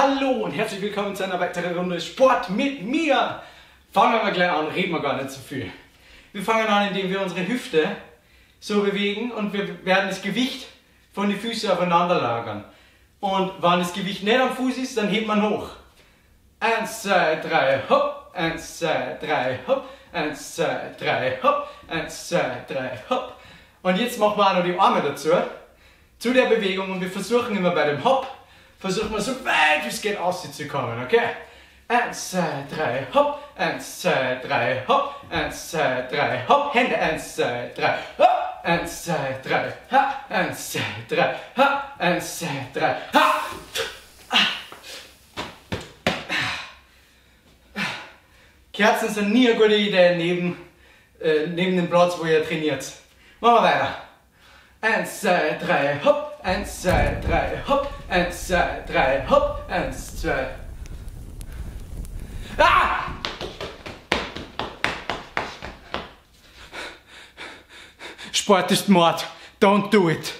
Hallo und herzlich willkommen zu einer weiteren Runde Sport mit mir. Fangen wir gleich an, reden wir gar nicht so viel. Wir fangen an, indem wir unsere Hüfte so bewegen und wir werden das Gewicht von den Füßen aufeinander lagern. Und wenn das Gewicht nicht am Fuß ist, dann hebt man hoch. Eins, zwei, drei, hopp. Eins, zwei, drei, hopp. Eins, zwei, drei, hopp. Eins, zwei, drei, hopp. Und jetzt machen wir auch noch die Arme dazu. Zu der Bewegung und wir versuchen immer bei dem Hopp, versuchen wir so weit wie es geht auszukommen, okay? Eins, zwei, drei, hopp. Eins, zwei, drei, hopp. Eins, zwei, drei, hopp. Hände, eins, zwei, drei, hopp. Eins, zwei, drei, ha. Eins, zwei, drei, ha. Eins, zwei, drei, ha. Kerzen sind nie eine gute Idee neben, äh, neben dem Platz, wo ihr trainiert. Machen wir weiter. Eins, zwei, drei, hopp. Eins, zwei, drei, hopp. Eins, zwei, drei, hopp. Eins, zwei. Ah! Sport ist Mord. Don't do it.